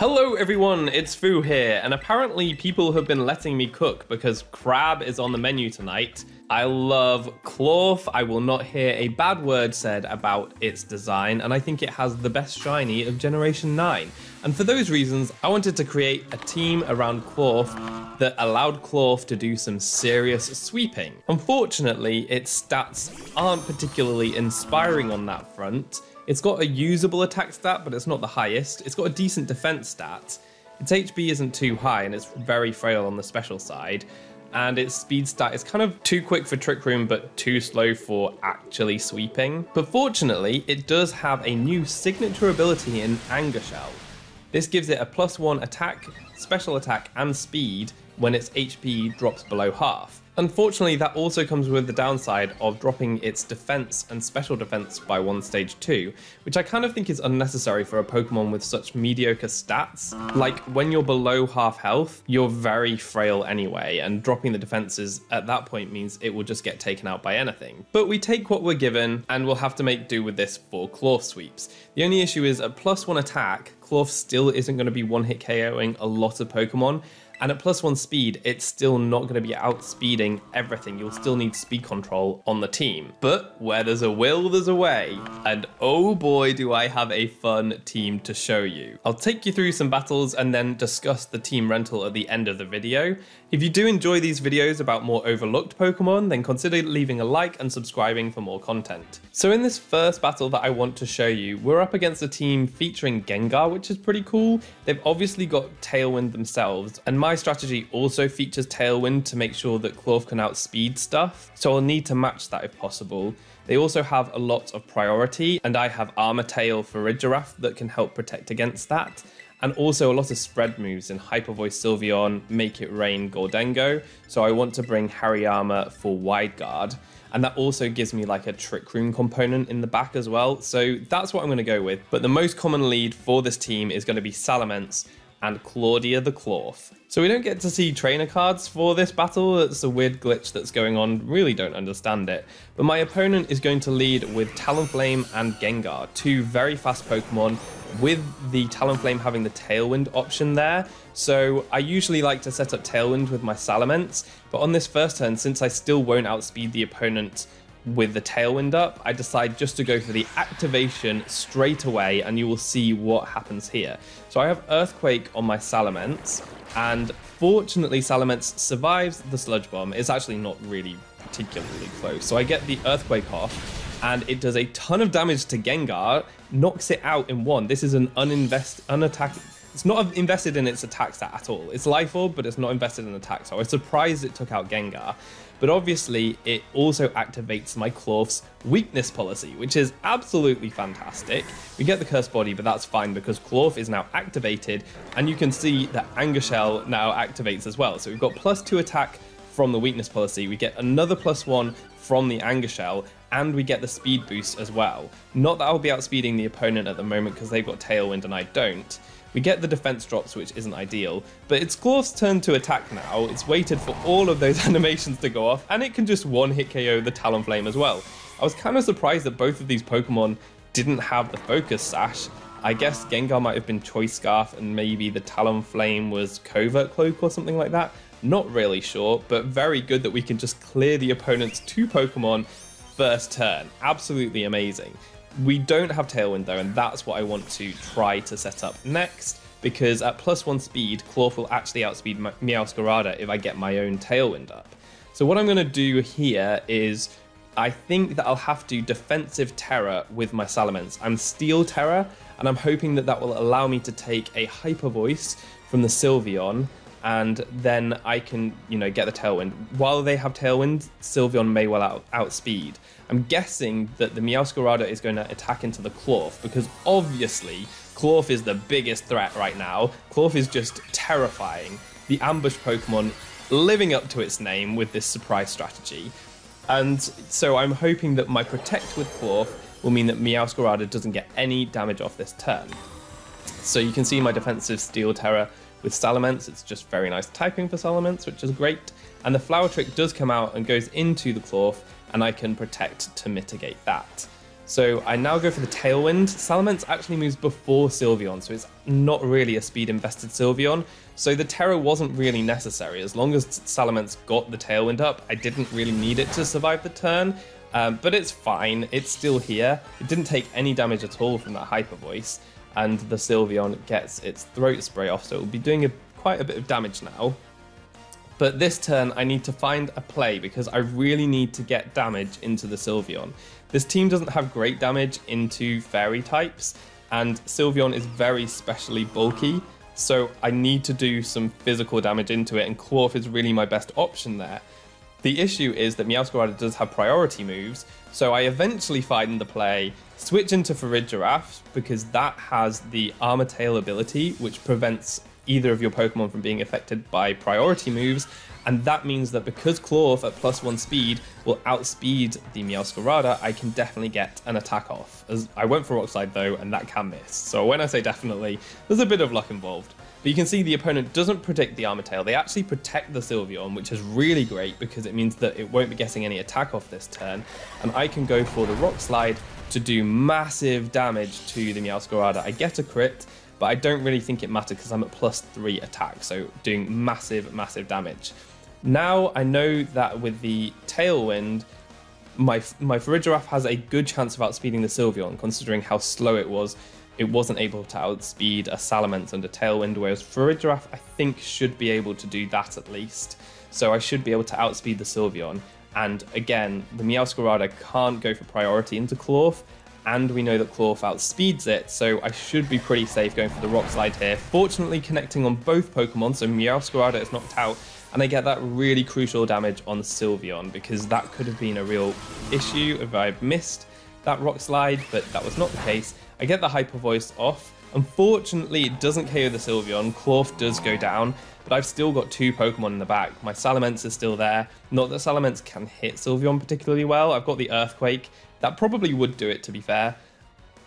Hello everyone, it's Fu here, and apparently people have been letting me cook because crab is on the menu tonight. I love Klawf, I will not hear a bad word said about its design, and I think it has the best shiny of Generation 9. And for those reasons, I wanted to create a team around Klawf that allowed Klawf to do some serious sweeping. Unfortunately, its stats aren't particularly inspiring on that front, it's got a usable attack stat, but it's not the highest. It's got a decent defense stat. Its HP isn't too high, and it's very frail on the special side. And its speed stat is kind of too quick for Trick Room, but too slow for actually sweeping. But fortunately, it does have a new signature ability in Anger Shell. This gives it a plus one attack, special attack, and speed when its HP drops below half. Unfortunately, that also comes with the downside of dropping its defense and special defense by one stage too, which I kind of think is unnecessary for a Pokemon with such mediocre stats. Like, when you're below half health, you're very frail anyway, and dropping the defenses at that point means it will just get taken out by anything. But we take what we're given, and we'll have to make do with this for Klawf sweeps. The only issue is at plus one attack, Klawf still isn't going to be one hit KOing a lot of Pokemon, and at plus one speed, it's still not going to be outspeeding everything. You'll still need speed control on the team. But where there's a will, there's a way. And oh boy, do I have a fun team to show you. I'll take you through some battles and then discuss the team rental at the end of the video. If you do enjoy these videos about more overlooked Pokemon, then consider leaving a like and subscribing for more content. So in this first battle that I want to show you, we're up against a team featuring Gengar, which is pretty cool. They've obviously got Tailwind themselves, and my strategy also features Tailwind to make sure that Klawf can outspeed stuff, so I'll need to match that if possible. They also have a lot of priority, and I have Armor Tail for Regirock that can help protect against that and also a lot of spread moves in Hyper Voice Sylveon, Make It Rain Gholdengo. So I want to bring Hariyama for Wide Guard. And that also gives me like a Trick Room component in the back as well. So that's what I'm going to go with. But the most common lead for this team is going to be Salamence and Claudia the Cloth. So we don't get to see trainer cards for this battle. It's a weird glitch that's going on. Really don't understand it. But my opponent is going to lead with Talonflame and Gengar, two very fast Pokemon with the Talonflame having the Tailwind option there. So I usually like to set up Tailwind with my Salamence, but on this first turn, since I still won't outspeed the opponent with the tailwind up, I decide just to go for the activation straight away and you will see what happens here. So I have Earthquake on my Salamence and fortunately Salamence survives the Sludge Bomb. It's actually not really particularly close. So I get the Earthquake off and it does a ton of damage to Gengar, knocks it out in one. This is an uninvest, unattacked it's not invested in its attack stat at all. It's Life Orb, but it's not invested in attack, so I was surprised it took out Gengar. But obviously, it also activates my Klawf's weakness policy, which is absolutely fantastic. We get the Cursed Body, but that's fine because Klawf is now activated, and you can see that Anger Shell now activates as well. So we've got plus two attack from the weakness policy, we get another plus one from the Anger Shell, and we get the speed boost as well. Not that I'll be outspeeding the opponent at the moment because they've got Tailwind and I don't, we get the defense drops, which isn't ideal, but it's Klawf's turn to attack now. It's waited for all of those animations to go off, and it can just one-hit KO the Talonflame as well. I was kind of surprised that both of these Pokemon didn't have the Focus Sash. I guess Gengar might have been Choice Scarf, and maybe the Talonflame was Covert Cloak or something like that. Not really sure, but very good that we can just clear the opponent's two Pokemon first turn. Absolutely amazing. We don't have Tailwind though, and that's what I want to try to set up next, because at plus one speed, Klawf will actually outspeed Meowscarada if I get my own Tailwind up. So what I'm going to do here is, I think that I'll have to Defensive Tera with my Salamence. I'm Steel Tera, and I'm hoping that that will allow me to take a Hyper Voice from the Sylveon, and then I can, you know, get the Tailwind. While they have Tailwind, Sylveon may well out outspeed. I'm guessing that the Meowscarada is going to attack into the Klawf because obviously Klawf is the biggest threat right now. Klawf is just terrifying. The ambush Pokemon living up to its name with this surprise strategy. And so I'm hoping that my Protect with Klawf will mean that Meowscarada doesn't get any damage off this turn. So you can see my defensive Steel Tera with Salamence. It's just very nice typing for Salamence, which is great. And the Flower Trick does come out and goes into the Klawf and I can protect to mitigate that. So I now go for the Tailwind. Salamence actually moves before Sylveon, so it's not really a speed invested Sylveon. So the Tera wasn't really necessary. As long as Salamence got the Tailwind up, I didn't really need it to survive the turn. Um, but it's fine, it's still here. It didn't take any damage at all from that Hyper Voice, and the Sylveon gets its Throat Spray off, so it will be doing a, quite a bit of damage now. But this turn, I need to find a play because I really need to get damage into the Sylveon. This team doesn't have great damage into Fairy types, and Sylveon is very specially bulky, so I need to do some physical damage into it, and Klawf is really my best option there. The issue is that Meowscarada does have priority moves, so I eventually find the play, switch into Farigiraf, because that has the Armor Tail ability, which prevents either of your Pokemon from being affected by priority moves, and that means that because Klawf at plus one speed will outspeed the Meowscarada, I can definitely get an attack off. As I went for Rock Slide though, and that can miss. So when I say definitely, there's a bit of luck involved. But you can see the opponent doesn't predict the Armor Tail, they actually protect the Sylveon, which is really great because it means that it won't be getting any attack off this turn, and I can go for the Rock Slide to do massive damage to the Meowscarada. I get a crit, but I don't really think it matters because I'm at plus three attack, so doing massive, massive damage. Now I know that with the Tailwind, my my Farigiraf has a good chance of outspeeding the Sylveon, considering how slow it was. It wasn't able to outspeed a Salamence under Tailwind, whereas Farigiraf, I think, should be able to do that at least. So I should be able to outspeed the Sylveon. And again, the Meowscarada can't go for priority into Klawf, and we know that Klawf outspeeds it, so I should be pretty safe going for the Rock Slide here. Fortunately, connecting on both Pokemon, so Meowscarada is knocked out, and I get that really crucial damage on Sylveon, because that could have been a real issue if I missed that Rock Slide, but that was not the case. I get the Hyper Voice off. Unfortunately, it doesn't KO the Sylveon. Klawf does go down, but I've still got two Pokemon in the back. My Salamence is still there. Not that Salamence can hit Sylveon particularly well. I've got the Earthquake, that probably would do it, to be fair.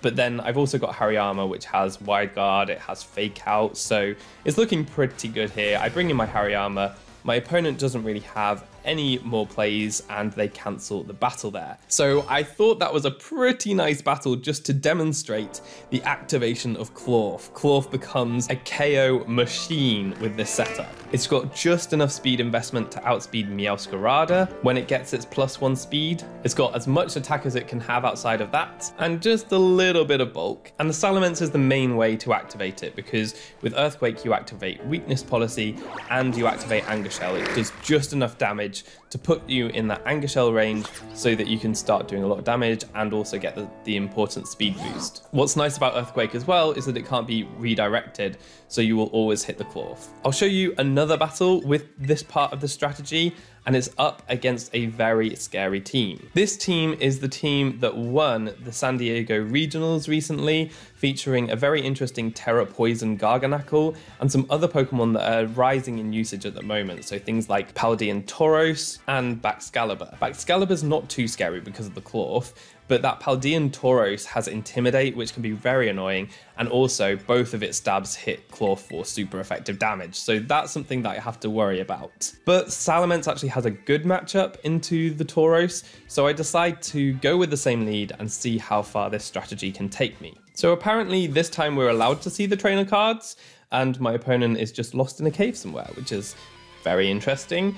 But then I've also got Hariyama, which has Wide Guard, it has Fake Out, so it's looking pretty good here. I bring in my Hariyama. My opponent doesn't really have any more plays and they cancel the battle there. So I thought that was a pretty nice battle just to demonstrate the activation of Klawf. Klawf becomes a KO machine with this setup. It's got just enough speed investment to outspeed Meowscarada when it gets its plus one speed. It's got as much attack as it can have outside of that, and just a little bit of bulk. And the Salamence is the main way to activate it because with Earthquake you activate Weakness Policy and you activate Anger Shell. It does just enough damage to put you in that Anger Shell range so that you can start doing a lot of damage and also get the, the important speed boost. What's nice about Earthquake as well is that it can't be redirected, so you will always hit the Klawf. I'll show you another battle with this part of the strategy and it's up against a very scary team. This team is the team that won the San Diego Regionals recently, featuring a very interesting Tera Poison Garganacl and some other Pokemon that are rising in usage at the moment. So things like Paldean Tauros and Baxcalibur. Baxcalibur's not too scary because of the Klawf, but that Paldean Tauros has Intimidate, which can be very annoying, and also both of its stabs hit Klawf for super effective damage, so that's something that I have to worry about. But Salamence actually has a good matchup into the Tauros, so I decide to go with the same lead and see how far this strategy can take me. So apparently this time we're allowed to see the trainer cards, and my opponent is just lost in a cave somewhere, which is very interesting.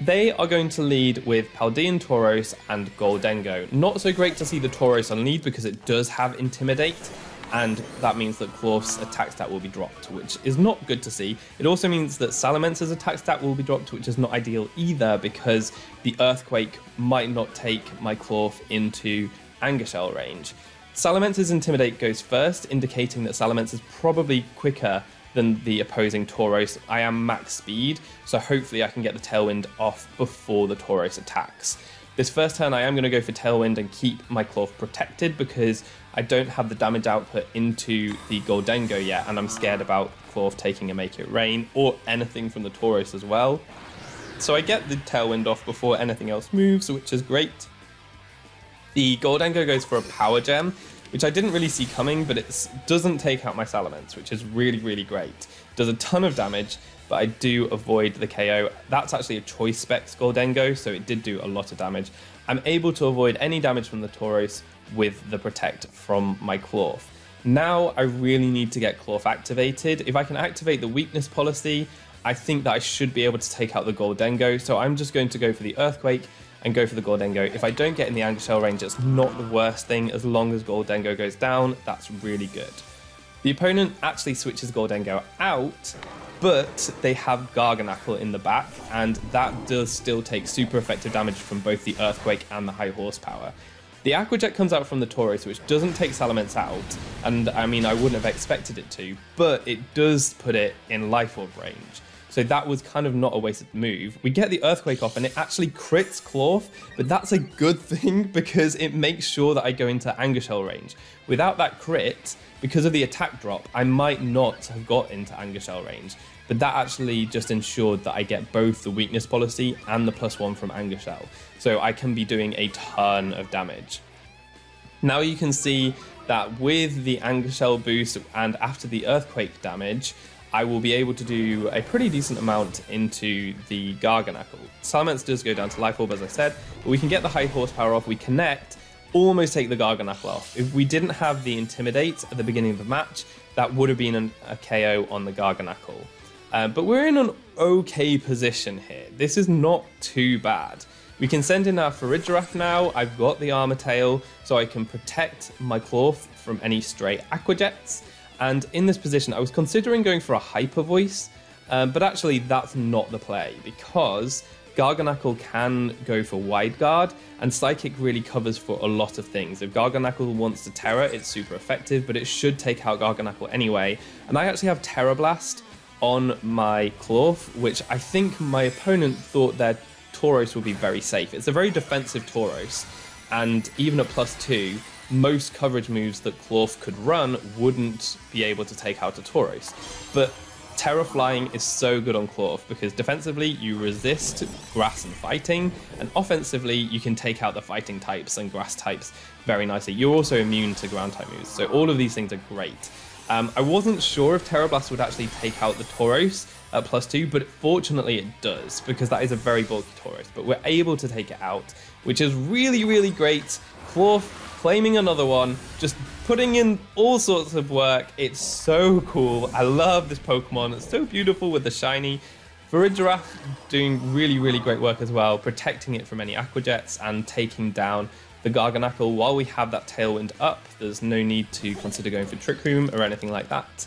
They are going to lead with Paldean Tauros and Gholdengo. Not so great to see the Tauros on lead because it does have Intimidate, and that means that Klawf's attack stat will be dropped, which is not good to see. It also means that Salamence's attack stat will be dropped, which is not ideal either because the Earthquake might not take my Klawf into Anger Shell range. Salamence's Intimidate goes first, indicating that Salamence is probably quicker than the opposing Tauros. I am max speed, so hopefully I can get the Tailwind off before the Tauros attacks. This first turn I am going to go for Tailwind and keep my Klawf protected because I don't have the damage output into the Gholdengo yet and I'm scared about Klawf taking a Make It Rain or anything from the Tauros as well. So I get the Tailwind off before anything else moves, which is great. The Gholdengo goes for a Power Gem, which I didn't really see coming, but it doesn't take out my Salamence, which is really, really great. Does a ton of damage, but I do avoid the KO. That's actually a Choice Specs Gholdengo, so it did do a lot of damage. I'm able to avoid any damage from the Tauros with the Protect from my Klawf. Now I really need to get Klawf activated. If I can activate the weakness policy, I think that I should be able to take out the Gholdengo. So I'm just going to go for the Earthquake and go for the Gholdengo. If I don't get in the Anger Shell range, it's not the worst thing. As long as Gholdengo goes down, that's really good. The opponent actually switches Gholdengo out, but they have Garganacl in the back, and that does still take super effective damage from both the Earthquake and the High Horsepower. The Aqua comes out from the Tauros, which doesn't take Salamence out, and I mean, I wouldn't have expected it to, but it does put it in Life Orb range. So that was kind of not a wasted move. We get the Earthquake off and it actually crits Klawf, but that's a good thing because it makes sure that I go into Anger Shell range. Without that crit, because of the attack drop, I might not have got into Anger Shell range. But that actually just ensured that I get both the weakness policy and the plus one from Anger Shell. So I can be doing a ton of damage. Now you can see that with the Anger Shell boost and after the Earthquake damage, I will be able to do a pretty decent amount into the Garganacl. Salamence does go down to Life Orb, as I said, but we can get the high horsepower off, we connect, almost take the Garganacl off. If we didn't have the Intimidate at the beginning of the match, that would have been an, a KO on the Garganacl. Uh, but we're in an okay position here. This is not too bad. We can send in our Farigiraf now. I've got the Armor Tail, so I can protect my Klawf from any stray Aquajets. And in this position, I was considering going for a hyper voice, um, but actually that's not the play because Garganacl can go for wide guard, and Psychic really covers for a lot of things. If Garganacl wants to Tera, it's super effective, but it should take out Garganacl anyway. And I actually have Tera Blast on my Klawf, which I think my opponent thought their Tauros would be very safe. It's a very defensive Tauros, and even at plus two, most coverage moves that Klawf could run wouldn't be able to take out a Tauros. But Tera Flying is so good on Klawf because defensively you resist grass and fighting, and offensively you can take out the fighting types and grass types very nicely. You're also immune to ground type moves, so all of these things are great. Um, I wasn't sure if Tera Blast would actually take out the Tauros at plus two, but fortunately it does because that is a very bulky Tauros. But we're able to take it out, which is really, really great. Klawf claiming another one, just putting in all sorts of work. It's so cool. I love this Pokemon. It's so beautiful with the shiny. Farigiraf doing really, really great work as well, protecting it from any Aquajets and taking down the Garganacl while we have that Tailwind up. There's no need to consider going for Trick Room or anything like that.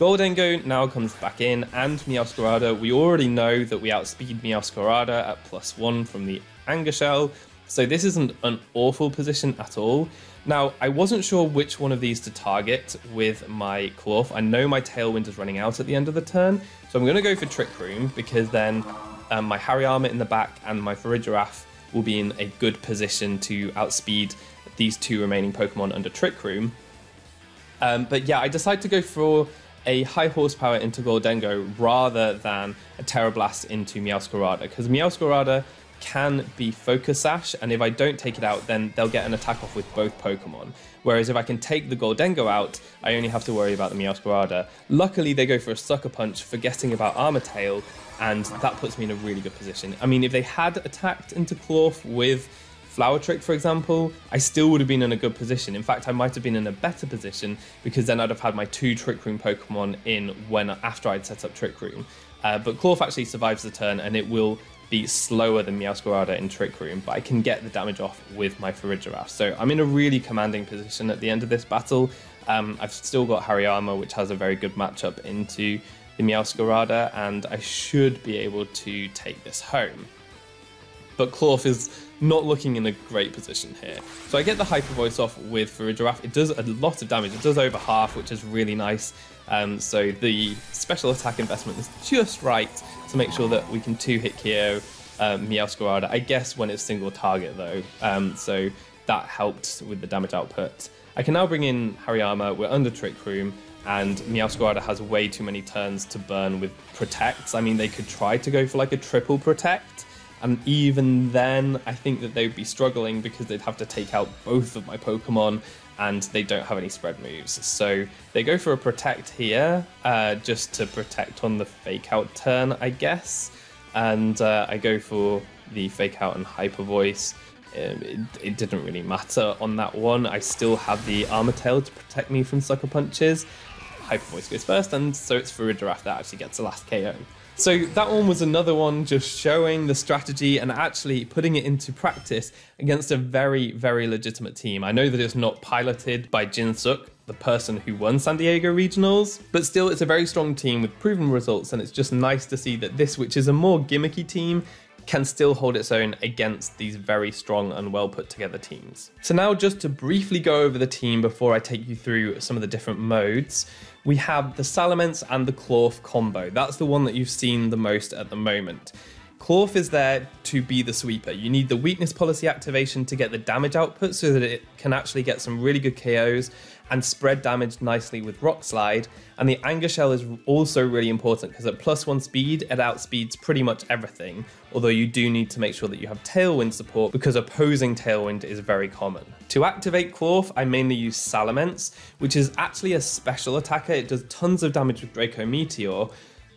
Gholdengo now comes back in, and Meowscarada. We already know that we outspeed Meowscarada at plus one from the Anger Shell, so this isn't an awful position at all. Now, I wasn't sure which one of these to target with my Klawf. I know my Tailwind is running out at the end of the turn, so I'm going to go for Trick Room because then um, my Hariyama in the back and my Farigiraf will be in a good position to outspeed these two remaining Pokemon under Trick Room. Um, but yeah, I decided to go for a high horsepower into Gholdengo rather than a Tera Blast into Meowscarada because Meowscarada can be Focus Sash, and if I don't take it out, then they'll get an attack off with both Pokemon. Whereas if I can take the Gholdengo out, I only have to worry about the Meowscarada. Luckily, they go for a Sucker Punch, forgetting about Armor Tail, and that puts me in a really good position. I mean, if they had attacked into Klawf with Flower Trick, for example, I still would have been in a good position. In fact, I might have been in a better position because then I'd have had my two Trick Room Pokemon in when after I'd set up Trick Room. Uh, but Klawf actually survives the turn and it will be slower than Meowscarada in Trick Room, but I can get the damage off with my Farigiraf. So I'm in a really commanding position at the end of this battle. Um, I've still got Hariyama, which has a very good matchup into the Meowscarada, and I should be able to take this home. But Klawf is not looking in a great position here. So I get the Hyper Voice off with Farigiraf. It does a lot of damage. It does over half, which is really nice. Um, so the special attack investment is just right to make sure that we can two-hit KO um, Meowscarada. I guess when it's single target though, um, so that helped with the damage output. I can now bring in Hariyama, we're under Trick Room, and Meowscarada has way too many turns to burn with Protects. I mean, they could try to go for like a triple Protect, and even then, I think that they'd be struggling because they'd have to take out both of my Pokemon and they don't have any spread moves. So they go for a protect here, uh, just to protect on the fake out turn, I guess. And uh, I go for the fake out and hyper voice um, it, it, didn't really matter on that one. I still have the Armor Tail to protect me from Sucker Punches. Hyper Voice goes first, and so it's Farigiraf that actually gets the last KO. So that one was another one just showing the strategy and actually putting it into practice against a very, very legitimate team. I know that it's not piloted by Jin Suk, the person who won San Diego Regionals, but still it's a very strong team with proven results and it's just nice to see that this, which is a more gimmicky team, can still hold its own against these very strong and well put together teams. So now just to briefly go over the team before I take you through some of the different modes, we have the Salamence and the Klawf combo. That's the one that you've seen the most at the moment. Klawf is there to be the sweeper. You need the weakness policy activation to get the damage output so that it can actually get some really good KOs and spread damage nicely with Rock Slide. And the Anger Shell is also really important because at plus one speed, it outspeeds pretty much everything. Although you do need to make sure that you have Tailwind support because opposing Tailwind is very common. To activate Klawf, I mainly use Salamence, which is actually a special attacker. It does tons of damage with Draco Meteor.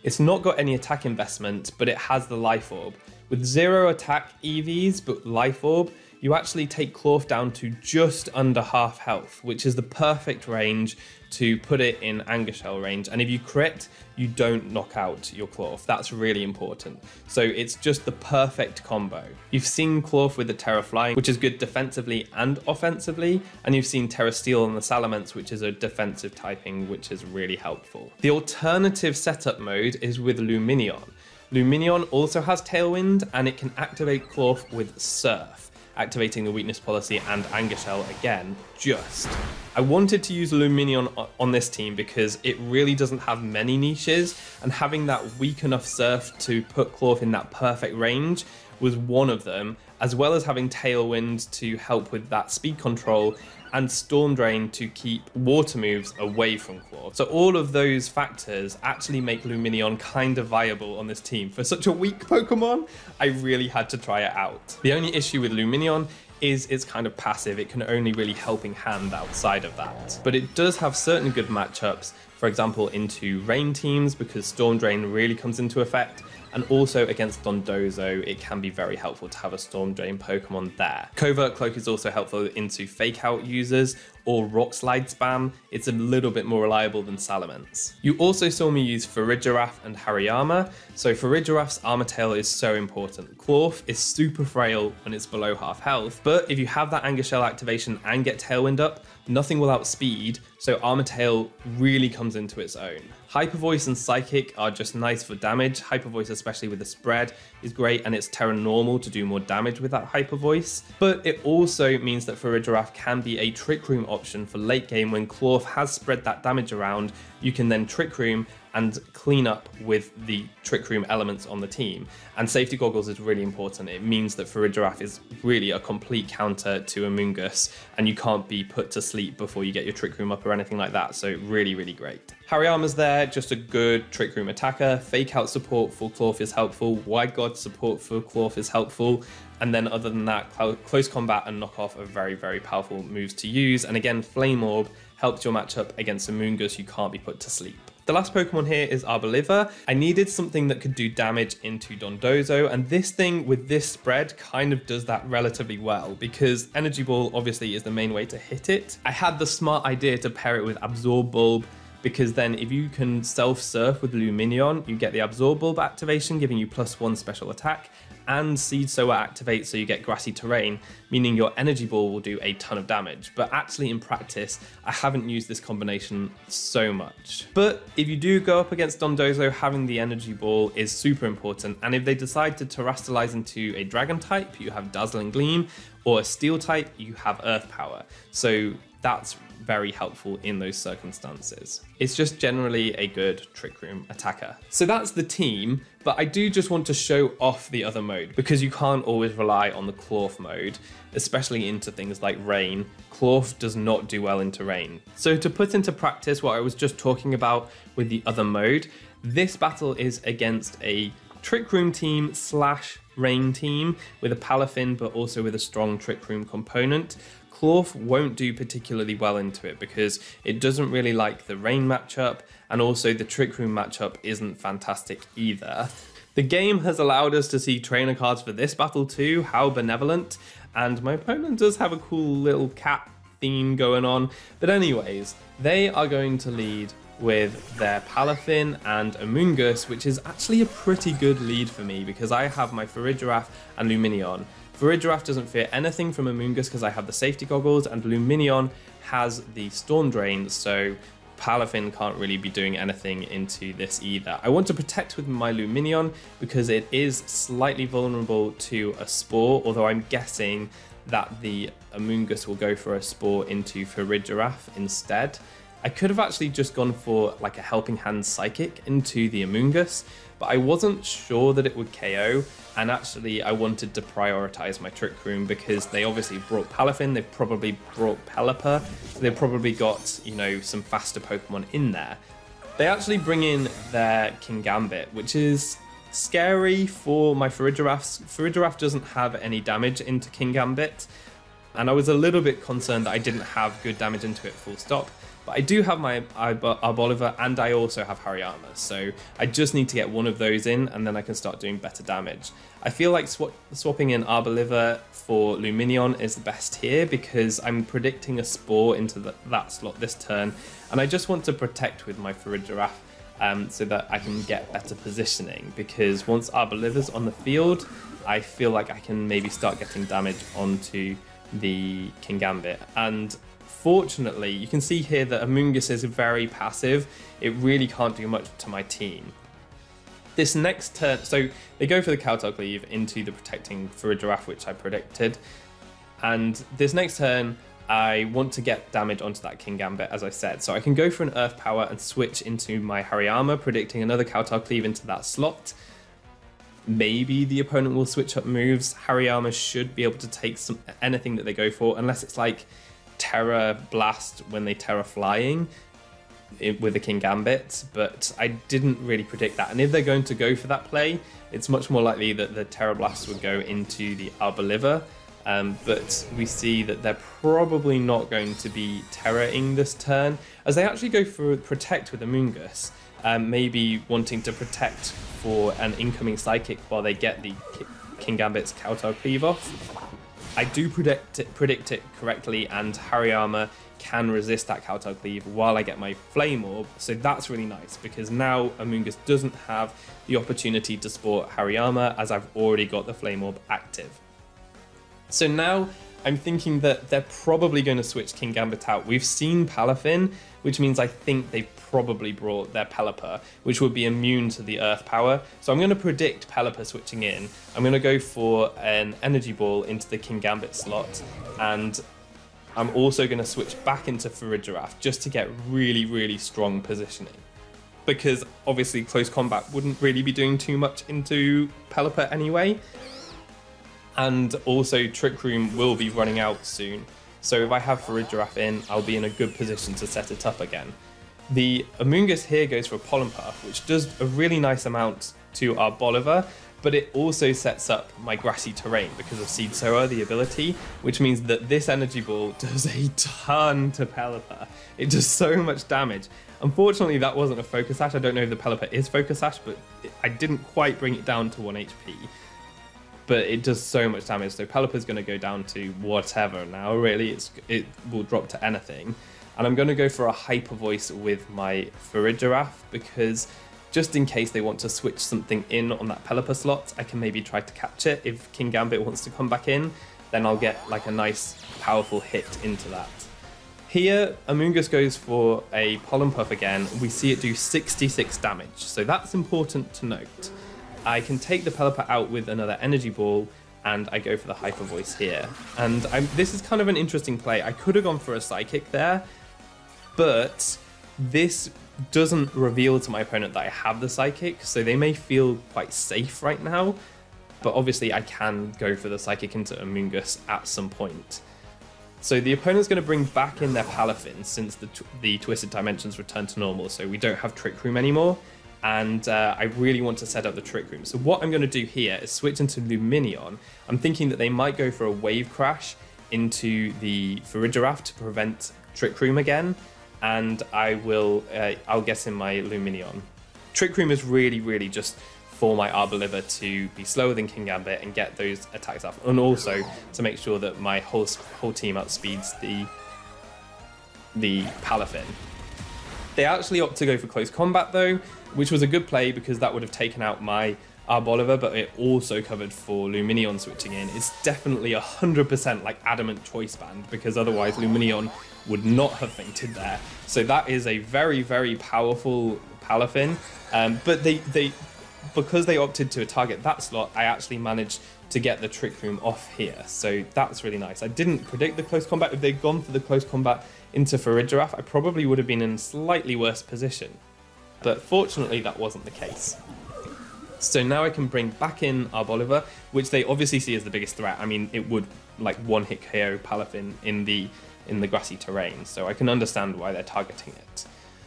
It's not got any attack investment, but it has the Life Orb. With zero attack EVs, but Life Orb, you actually take Klawf down to just under half health, which is the perfect range to put it in Anger Shell range. And if you crit, you don't knock out your Klawf. That's really important. So it's just the perfect combo. You've seen Klawf with the Tera Flying, which is good defensively and offensively, and you've seen Tera Steel and the Salamence, which is a defensive typing, which is really helpful. The alternative setup mode is with Lumineon. Lumineon also has Tailwind, and it can activate Klawf with Surf activating the weakness policy and Anger Shell again, just. I wanted to use Lumineon on this team because it really doesn't have many niches, and having that weak enough surf to put Klawf in that perfect range was one of them, as well as having Tailwind to help with that speed control and Storm Drain to keep water moves away from Klawf. So all of those factors actually make Lumineon kind of viable on this team. For such a weak Pokemon, I really had to try it out. The only issue with Lumineon is it's kind of passive. It can only really helping hand outside of that. But it does have certain good matchups, for example, into rain teams because Storm Drain really comes into effect and also against Dondozo, it can be very helpful to have a Storm Drain Pokemon there. Covert Cloak is also helpful into Fake Out users or Rock Slide spam. It's a little bit more reliable than Salamence. You also saw me use Farigiraf and Hariyama, so Farigiraf's Armor Tail is so important. Klawf is super frail when it's below half health, but if you have that Anger Shell activation and get Tailwind up, nothing will outspeed, so Armor Tail really comes into its own. Hyper Voice and Psychic are just nice for damage. Hyper Voice, especially with the spread, is great and it's Tera Normal to do more damage with that Hyper Voice. But it also means that Farigiraf can be a Trick Room option for late game when Klawf has spread that damage around. You can then Trick Room and clean up with the trick room elements on the team. And safety goggles is really important. It means that Farigiraf is really a complete counter to a Amoonguss, and you can't be put to sleep before you get your trick room up or anything like that. So really, really great. Hariyama's there, just a good trick room attacker. Fake out support for Klawf is helpful. Wide guard support for Klawf is helpful. And then other than that, close combat and knockoff are very, very powerful moves to use. And again, Flame Orb helps your matchup against Amoonguss you can't be put to sleep. The last Pokemon here is Arboliva. I needed something that could do damage into Dondozo, and this thing with this spread kind of does that relatively well because Energy Ball obviously is the main way to hit it. I had the smart idea to pair it with Absorb Bulb because then if you can self-surf with Lumineon, you get the Absorb Bulb activation giving you plus one special attack, and Seed Sower activates so you get grassy terrain, meaning your energy ball will do a ton of damage. But actually in practice, I haven't used this combination so much. But if you do go up against Dondozo, having the energy ball is super important. And if they decide to Terastallize into a dragon type, you have Dazzling Gleam, or a steel type, you have earth power. So that's very helpful in those circumstances. It's just generally a good Trick Room attacker. So that's the team, but I do just want to show off the other mode because you can't always rely on the Klawf mode, especially into things like Rain. Klawf does not do well into Rain. So to put into practice what I was just talking about with the other mode, this battle is against a Trick Room team slash Rain team with a Palafin, but also with a strong Trick Room component. Klawf won't do particularly well into it because it doesn't really like the rain matchup and also the Trick Room matchup isn't fantastic either. The game has allowed us to see trainer cards for this battle too, how benevolent, and my opponent does have a cool little cat theme going on. But anyways, they are going to lead with their Palafin and Amoonguss, which is actually a pretty good lead for me because I have my Farigiraf and Lumineon. Farigiraf doesn't fear anything from Amoonguss because I have the safety goggles, and Lumineon has the Storm Drain, so Palafin can't really be doing anything into this either. I want to protect with my Lumineon because it is slightly vulnerable to a Spore, although I'm guessing that the Amoonguss will go for a Spore into Farigiraf instead. I could have actually just gone for like a Helping Hand Psychic into the Amoonguss, but I wasn't sure that it would KO, and actually I wanted to prioritize my Trick Room because they obviously brought Palafin, they've probably brought Pelipper, they've probably got, you know, some faster Pokemon in there. They actually bring in their Kingambit, which is scary for my Farigirafs. Farigiraf doesn't have any damage into Kingambit, and I was a little bit concerned that I didn't have good damage into it full stop. But I do have my Arboliva and I also have Hariyama, so I just need to get one of those in and then I can start doing better damage. I feel like sw swapping in Arboliva for Lumineon is the best here because I'm predicting a Spore into the, that slot this turn and I just want to protect with my Farigiraf um, so that I can get better positioning because once Arboliva's on the field, I feel like I can maybe start getting damage onto the Kingambit. And Fortunately, you can see here that Amoonguss is very passive. It really can't do much to my team. This next turn, so they go for the Kowtow Cleave into the protecting Farigiraf, which I predicted. And this next turn, I want to get damage onto that Kingambit, as I said. So I can go for an Earth Power and switch into my Hariyama, predicting another Kowtow Cleave into that slot. Maybe the opponent will switch up moves. Hariyama should be able to take some anything that they go for, unless it's like Tera Blast when they Tera Flying with the Kingambit, but I didn't really predict that. And if they're going to go for that play, it's much more likely that the Tera Blast would go into the Arboliva. Um, but we see that they're probably not going to be Terraing this turn, as they actually go for Protect with Amoonguss, um, maybe wanting to protect for an incoming Psychic while they get the Kingambit's Kowtow Cleave off. I do predict it, predict it correctly, and Hariyama can resist that Kowtow Cleave while I get my Flame Orb. So that's really nice because now Amoonguss doesn't have the opportunity to Spore Hariyama as I've already got the Flame Orb active. So now I'm thinking that they're probably going to switch Kingambit out. We've seen Palafin, which means I think they've probably brought their Pelipper, which would be immune to the Earth power. So I'm going to predict Pelipper switching in. I'm going to go for an Energy Ball into the Kingambit slot, and I'm also going to switch back into Farigiraf just to get really, really strong positioning. Because obviously close combat wouldn't really be doing too much into Pelipper anyway and also Trick Room will be running out soon. So if I have Farigiraf in, I'll be in a good position to set it up again. The Amoonguss here goes for a Pollen Puff, which does a really nice amount to Arboliva, but it also sets up my grassy terrain because of Seed Sower, the ability, which means that this Energy Ball does a ton to Pelipper. It does so much damage. Unfortunately, that wasn't a Focus Sash. I don't know if the Pelipper is Focus Sash, but I didn't quite bring it down to 1 HP but it does so much damage. So Pelipper's going to go down to whatever now. Really, it's it will drop to anything, and I'm going to go for a hyper voice with my Farigiraf because just in case they want to switch something in on that Pelipper slot, I can maybe try to catch it. If Kingambit wants to come back in, then I'll get like a nice powerful hit into that. Here, Amoonguss goes for a Pollen Puff again. We see it do 66 damage, so that's important to note. I can take the Pelipper out with another Energy Ball, and I go for the Hyper Voice here. And I'm, this is kind of an interesting play. I could have gone for a Psychic there, but this doesn't reveal to my opponent that I have the Psychic, so they may feel quite safe right now. But obviously, I can go for the Psychic into Amoonguss at some point. So the opponent's going to bring back in their Palafin since the, the Twisted Dimensions return to normal, so we don't have Trick Room anymore and uh, I really want to set up the Trick Room. So what I'm going to do here is switch into Lumineon. I'm thinking that they might go for a Wave Crash into the Farigiraf to prevent Trick Room again, and I will, uh, I'll guess in my Lumineon. Trick Room is really, really just for my Arboliva to be slower than Kingambit and get those attacks up, and also to make sure that my whole whole team outspeeds the the Palafin. They actually opt to go for close combat though, which was a good play because that would have taken out my Arboliva, but it also covered for Lumineon switching in. It's definitely 100% like adamant choice band because otherwise Lumineon would not have fainted there. So that is a very, very powerful Palafin. Um, but they, they, because they opted to target that slot, I actually managed to get the Trick Room off here. So that's really nice. I didn't predict the close combat. If they'd gone for the close combat into Farigiraf, I probably would have been in a slightly worse position. But fortunately, that wasn't the case. So now I can bring back in Arboliva, which they obviously see as the biggest threat. I mean, it would like one hit KO Palafin in the in the grassy terrain, so I can understand why they're targeting it.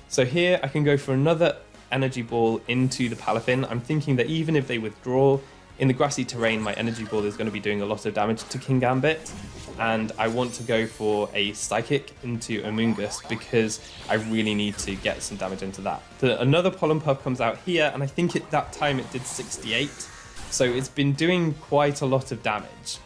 So here I can go for another energy ball into the Palafin. I'm thinking that even if they withdraw, in the grassy terrain, my energy ball is going to be doing a lot of damage to Kingambit, and I want to go for a Psychic into Amoonguss because I really need to get some damage into that. The, another Pollen Puff comes out here, and I think at that time it did 68, so it's been doing quite a lot of damage,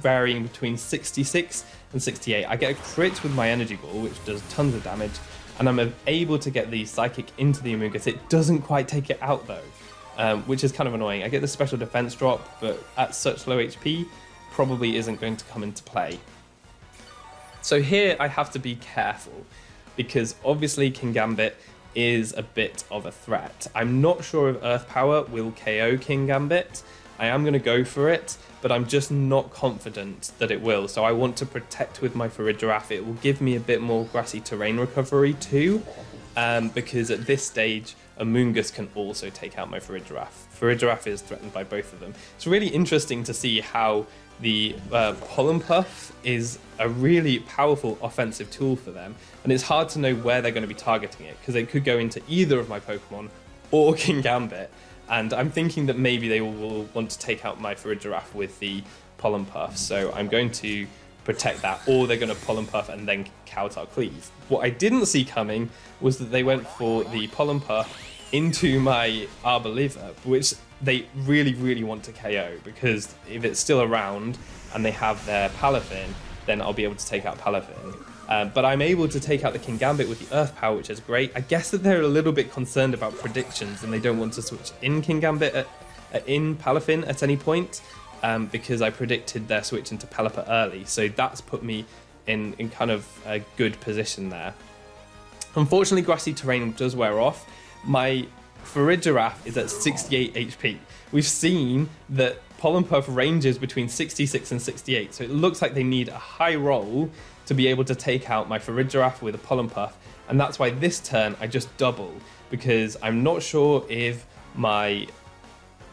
varying between 66 and 68. I get a crit with my energy ball, which does tons of damage, and I'm able to get the Psychic into the Amoonguss. It doesn't quite take it out though um, which is kind of annoying. I get the special defense drop, but at such low HP, probably isn't going to come into play. So here I have to be careful because obviously Kingambit is a bit of a threat. I'm not sure if Earth Power will KO Kingambit. I am going to go for it, but I'm just not confident that it will. So I want to protect with my Farigiraf. It will give me a bit more grassy terrain recovery too, um, because at this stage Amoonguss can also take out my Farigiraf. Farigiraf is threatened by both of them. It's really interesting to see how the uh, Pollen Puff is a really powerful offensive tool for them, and it's hard to know where they're going to be targeting it because it could go into either of my Pokemon or Kingambit. And I'm thinking that maybe they will want to take out my Farigiraf with the Pollen Puff, so I'm going to protect that, or they're going to Pollen Puff and then Kowtow Cleave. What I didn't see coming was that they went for the Pollen Puff into my Arboliva, which they really, really want to KO because if it's still around and they have their Palafin, then I'll be able to take out Palafin. Um, but I'm able to take out the Kingambit with the Earth Power, which is great. I guess that they're a little bit concerned about predictions and they don't want to switch in Kingambit at, at, in Palafin at any point um, because I predicted their switch into Pelipper early. So that's put me in, in kind of a good position there. Unfortunately, grassy terrain does wear off my Farigiraf is at 68 HP. We've seen that Pollen Puff ranges between 66 and 68, so it looks like they need a high roll to be able to take out my Farigiraf with a Pollen Puff, and that's why this turn I just double, because I'm not sure if my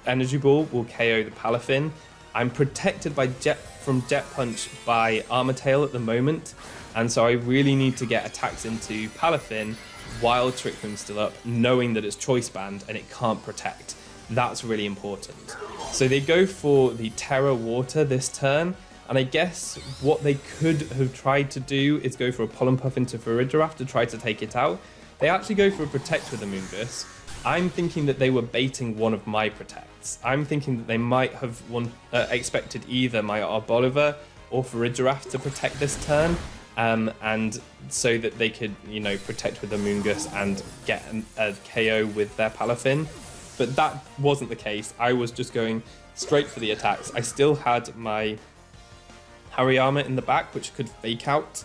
Energy Ball will KO the Palafin. I'm protected by Jet from Jet Punch by Armor Tail at the moment, and so I really need to get attacks into Palafin while Trick Room's still up, knowing that it's choice banned and it can't protect. That's really important. So they go for the Tera Water this turn, and I guess what they could have tried to do is go for a Pollen Puff into Farigiraf to try to take it out. They actually go for a Protect with the Moongus. I'm thinking that they were baiting one of my Protects. I'm thinking that they might have uh, expected either my Arboliva or Farigiraf to protect this turn, um, and so that they could, you know, protect with the Moongus and get an, a KO with their Palafin. But that wasn't the case. I was just going straight for the attacks. I still had my Hariyama in the back, which could fake out,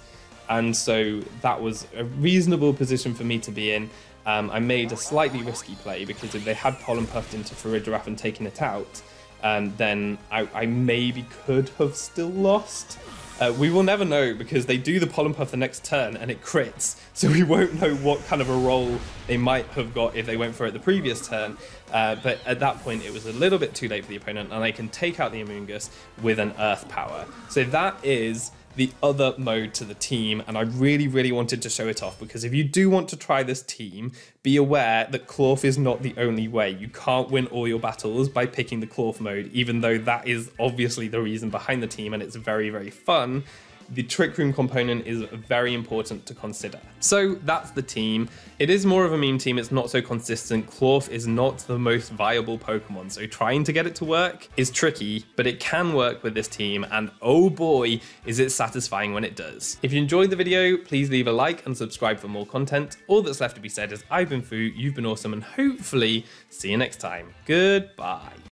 and so that was a reasonable position for me to be in. Um, I made a slightly risky play because if they had Pollen Puffed into Farigiraf and taken it out, um, then I, I maybe could have still lost. Uh, we will never know because they do the pollen puff the next turn and it crits, so we won't know what kind of a roll they might have got if they went for it the previous turn. Uh, but at that point, it was a little bit too late for the opponent, and they can take out the Amoonguss with an Earth Power. So that is the other mode to the team, and I really, really wanted to show it off because if you do want to try this team, be aware that Klawf is not the only way. You can't win all your battles by picking the Klawf mode, even though that is obviously the reason behind the team and it's very, very fun. The Trick Room component is very important to consider. So that's the team. It is more of a meme team, it's not so consistent. Klawf is not the most viable Pokemon, so trying to get it to work is tricky, but it can work with this team, and oh boy, is it satisfying when it does. If you enjoyed the video, please leave a like and subscribe for more content. All that's left to be said is I've been Foo, you've been awesome, and hopefully see you next time. Goodbye.